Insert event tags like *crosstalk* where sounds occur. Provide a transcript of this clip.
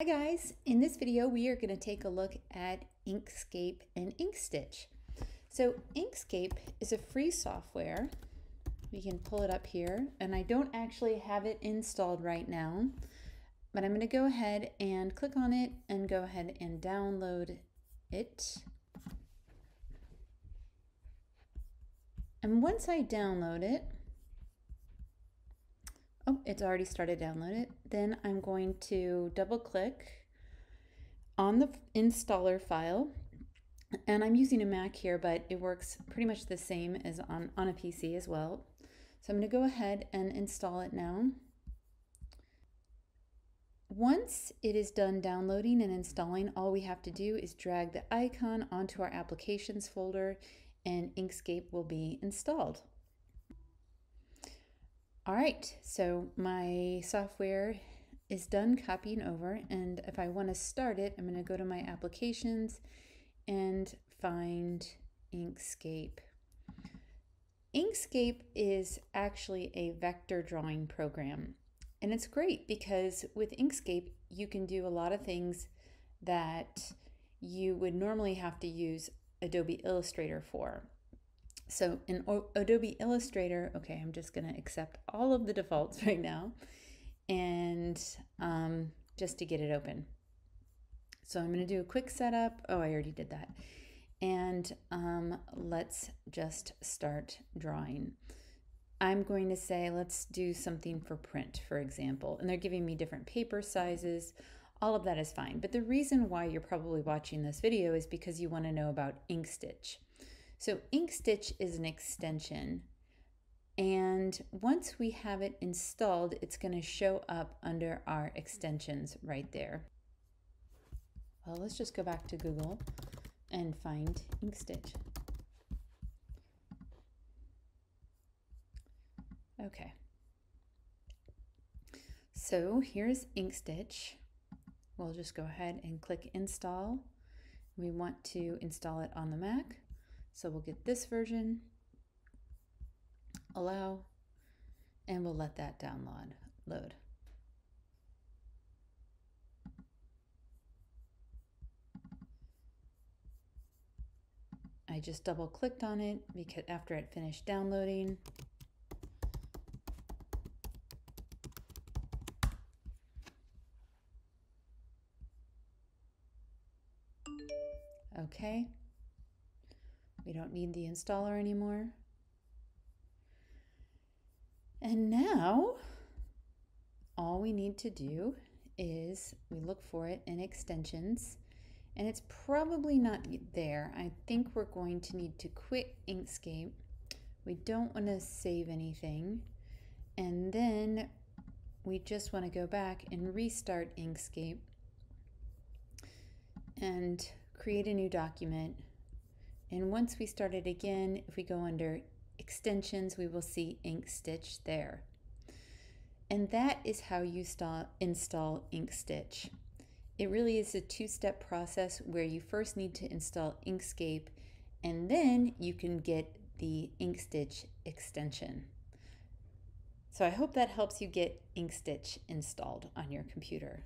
Hi guys, in this video we are going to take a look at Inkscape and Ink/Stitch. So Inkscape is a free software. We can pull it up here and I don't actually have it installed right now, but I'm going to go ahead and click on it and go ahead and download it. And once I download it, Oh, it's already started downloaded. Then I'm going to double click on the installer file. And I'm using a Mac here, but it works pretty much the same as on, on a PC as well. So I'm going to go ahead and install it now. Once it is done downloading and installing, all we have to do is drag the icon onto our applications folder and Inkscape will be installed. All right, so my software is done copying over and if I want to start it, I'm going to go to my applications and find Inkscape. Inkscape is actually a vector drawing program and it's great because with Inkscape you can do a lot of things that you would normally have to use Adobe Illustrator for. So in o Adobe Illustrator, okay, I'm just going to accept all of the defaults *laughs* right now and um, just to get it open. So I'm going to do a quick setup. Oh, I already did that. And um, let's just start drawing. I'm going to say, let's do something for print, for example. And they're giving me different paper sizes. All of that is fine. But the reason why you're probably watching this video is because you want to know about Ink/Stitch. So Ink/Stitch is an extension and once we have it installed, it's going to show up under our extensions right there. Well, let's just go back to Google and find Ink/Stitch. Okay. So here's Ink/Stitch. We'll just go ahead and click install. We want to install it on the Mac. So we'll get this version, allow, and we'll let that download. Load. I just double clicked on it because after it finished downloading. Okay. We don't need the installer anymore. And now all we need to do is we look for it in extensions and it's probably not there. I think we're going to need to quit Inkscape. We don't want to save anything. And then we just want to go back and restart Inkscape and create a new document and once we start it again, if we go under extensions, we will see Ink/Stitch there. And that is how you install Ink/Stitch. It really is a two-step process where you first need to install Inkscape and then you can get the Ink/Stitch extension. So I hope that helps you get Ink/Stitch installed on your computer.